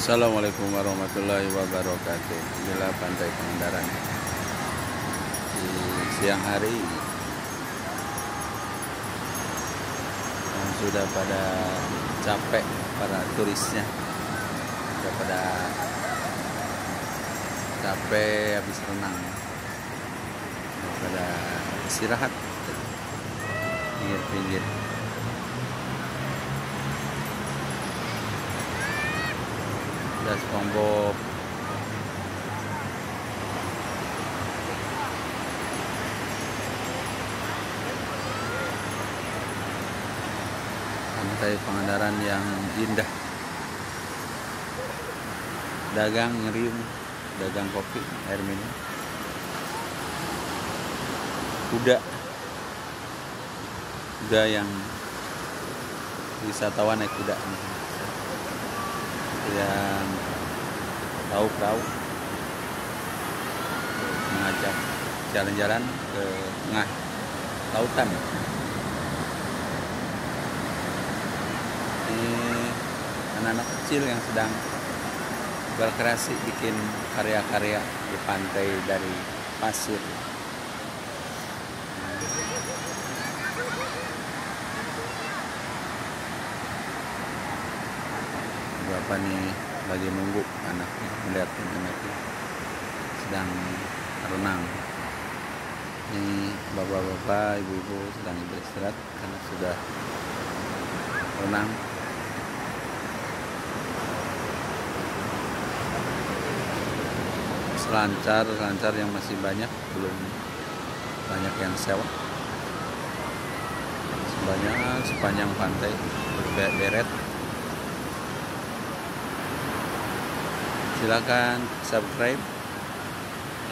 Assalamualaikum warahmatullahi wabarakatuh. Inilah pantai Pangandaran. Di siang hari. Sudah pada capek para turisnya. Sudah pada capek habis renang. Sudah pada istirahat. Pinggir-pinggir ada SpongeBob. Pantai Pangandaran yang indah. Dagang ngerium dagang kopi air minum. Kuda. Kuda yang wisatawan naik kuda yang perahu-perahu mengajak jalan-jalan ke tengah lautan. Ini anak-anak kecil yang sedang berkreasi bikin karya-karya di pantai dari pasir bapak nih lagi nunggu anaknya melihatin anaknya sedang renang. Ini bapak-bapak ibu-ibu sedang beristirahat karena sudah renang. Selancar selancar yang masih banyak belum banyak yang sewa. Sebanyak sepanjang pantai berderet silakan subscribe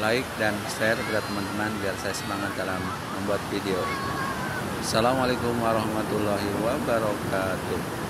like dan share kepada teman-teman biar saya semangat dalam membuat video. Assalamualaikum warahmatullahi wabarakatuh